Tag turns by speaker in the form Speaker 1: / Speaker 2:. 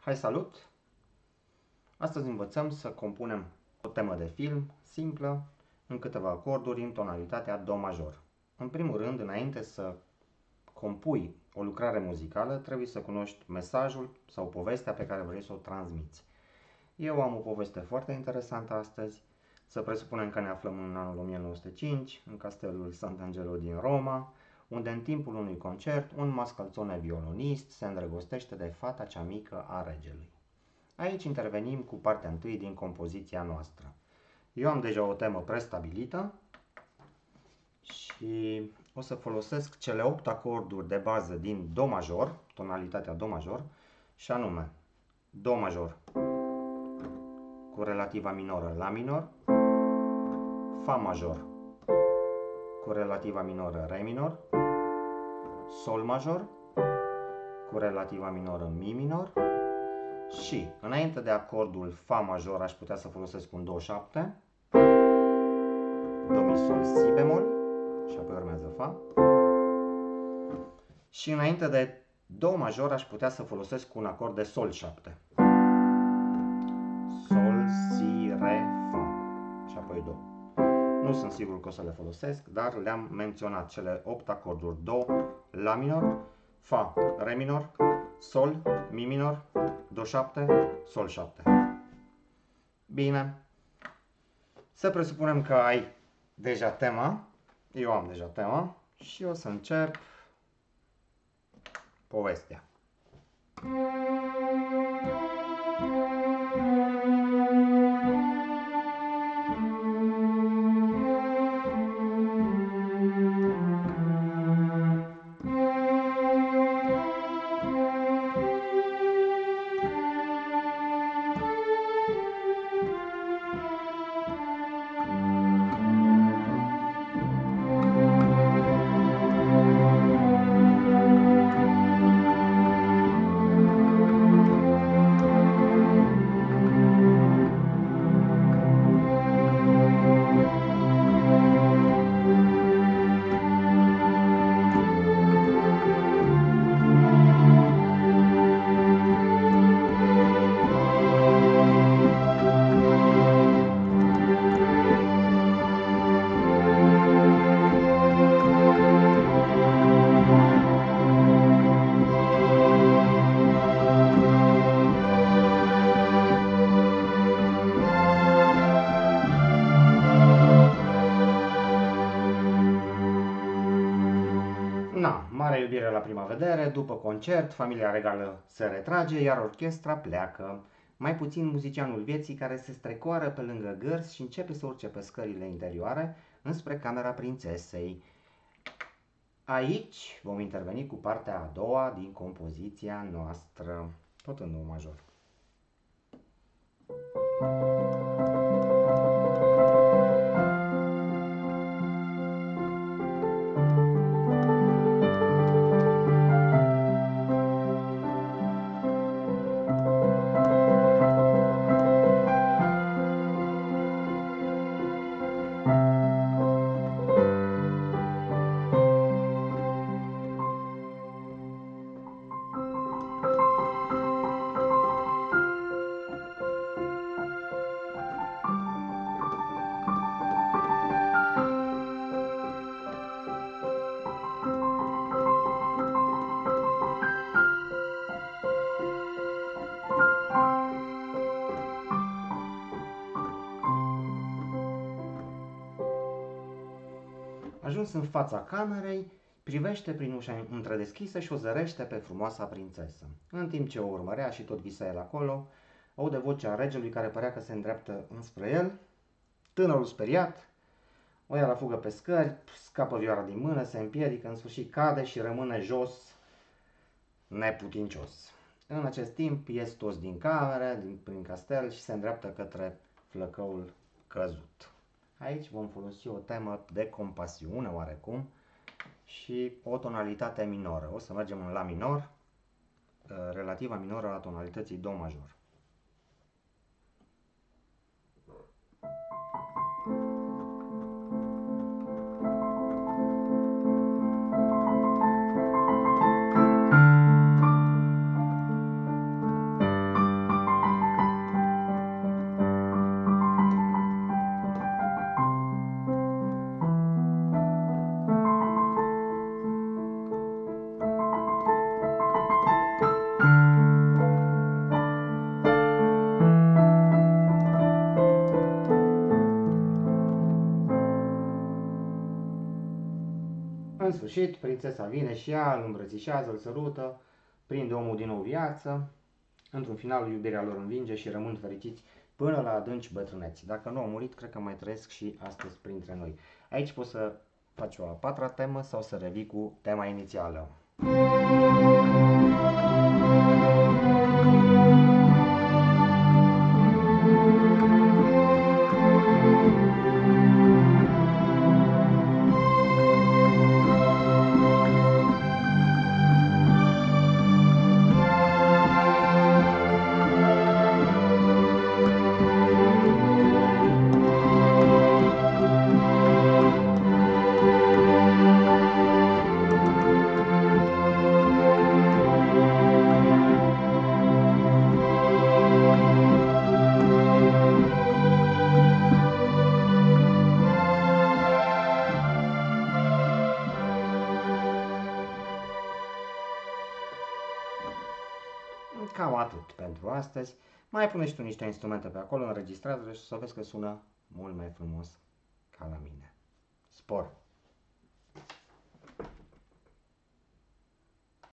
Speaker 1: Hai salut! Astăzi învățăm să compunem o temă de film simplă în câteva acorduri în tonalitatea Do major. În primul rând, înainte să compui o lucrare muzicală, trebuie să cunoști mesajul sau povestea pe care vrei să o transmiți. Eu am o poveste foarte interesantă astăzi. Să presupunem că ne aflăm în anul 1905, în castelul Sant'Angelo din Roma, unde în timpul unui concert un mascalțone violonist se îndrăgostește de fata cea mică a regelui. Aici intervenim cu partea întâi din compoziția noastră. Eu am deja o temă prestabilită și o să folosesc cele 8 acorduri de bază din Do major, tonalitatea Do major, și anume Do major cu relativa minoră La minor, Fa major cu relativa minoră Re minor, Sol major cu relativa minoră Mi minor și înainte de acordul Fa major aș putea să folosesc un Do 7, Do mi Sol Si bemol și apoi urmează Fa și înainte de Do major aș putea să folosesc un acord de Sol 7. Sol, Si, Re, Fa și apoi Do. Nu sunt sigur că o să le folosesc, dar le-am menționat cele 8 acorduri. Do, La minor, Fa, Re minor, Sol, Mi minor, Do 7, Sol 7. Bine. Să presupunem că ai deja tema. Eu am deja tema și o să încep povestea. Na, mare iubire la prima vedere, după concert, familia regală se retrage, iar orchestra pleacă. Mai puțin muzicianul vieții care se strecoară pe lângă gărzi și începe să urce pe scările interioare înspre camera prințesei. Aici vom interveni cu partea a doua din compoziția noastră, tot în do major. Ajuns în fața camerei, privește prin ușa întredeschisă și o zărește pe frumoasa prințesă. În timp ce o urmărea și tot visa el acolo, aude vocea regelui care părea că se îndreaptă înspre el. Tânărul speriat, o ia la fugă pe scări, scapă vioara din mână, se împiedică, în sfârșit cade și rămâne jos, neputincios. În acest timp ies toți din cameră, din, prin castel și se îndreaptă către flăcăul căzut. Aici vom folosi o temă de compasiune oarecum și o tonalitate minoră. O să mergem în La minor, relativa minoră la tonalității Do major. Sfârșit, prințesa vine și ea, îl îmbrățișează, îl sărută, prinde omul din nou viață. Într-un final, iubirea lor învinge și rămân fericiți până la adânci bătrâneți. Dacă nu au murit, cred că mai trăiesc și astăzi printre noi. Aici poți să faci o a patra temă sau să revii cu tema inițială. Cam pentru astăzi. Mai pune și tu niște instrumente pe acolo, înregistrează și să vezi că sună mult mai frumos ca la mine. Spor!